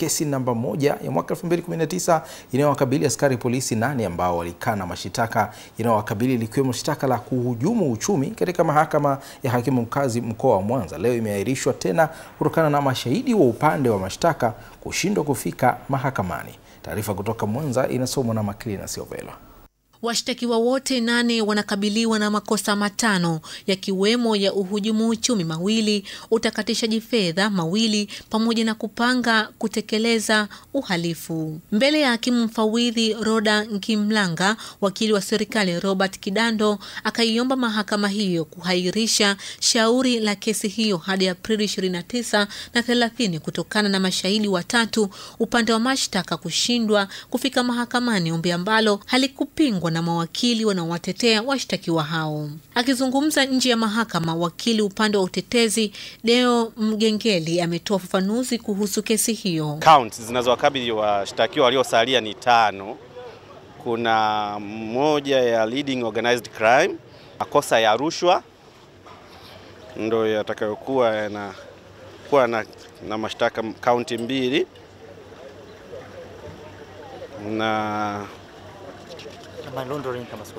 kesi namba moja ya mwaka 2019 inayowakabili askari polisi nane ambao walikana mashitaka inayowakabili likiwemo shtaka la kuhujumu uchumi katika mahakama ya hakimu mkazi mkoa wa Mwanza leo imeahirishwa tena kutokana na mashahidi wa upande wa mashtaka kushindwa kufika mahakamani. Taarifa kutoka Mwanza inasomwa na Maklina Siovela. Washtakiwa wote nane wanakabiliwa na makosa matano yakiwemo ya uhujumu uchumi mawili, utakatishaji fedha mawili, pamoja na kupanga kutekeleza uhalifu. Mbele ya hakimu mfawidhi Roda Nkimlanga, wakili wa serikali Robert Kidando akaiomba mahakama hiyo kuhairisha shauri la kesi hiyo hadi Aprili 29 na 30 kutokana na mashahidi watatu upande wa mashtaka kushindwa kufika mahakamani, ombi ambalo halikupingwa na mawakili wanaowatetea washtakiwa hao. Akizungumza nje ya mahakama, wakili upande wa utetezi Deo Mgengeli ametoa ufafanuzi kuhusu kesi hiyo. Counts zinazowakabili washtakiwa waliosalia ni tano. Kuna moja ya leading organized crime, makosa ya rushwa ndo yatakayokuwa yanakuwa na, na mashtaka kaunti mbili na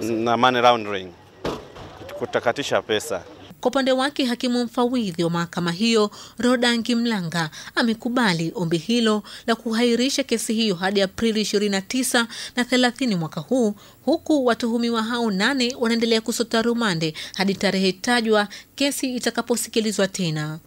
na money laundering, kutakatisha pesa. Kwa upande wake hakimu mfawidhi wa mahakama hiyo Roda Nkimlanga amekubali ombi hilo la kuhairisha kesi hiyo hadi Aprili 29 na 30 mwaka huu, huku watuhumiwa hao nane wanaendelea kusota rumande hadi tarehe tajwa kesi itakaposikilizwa tena.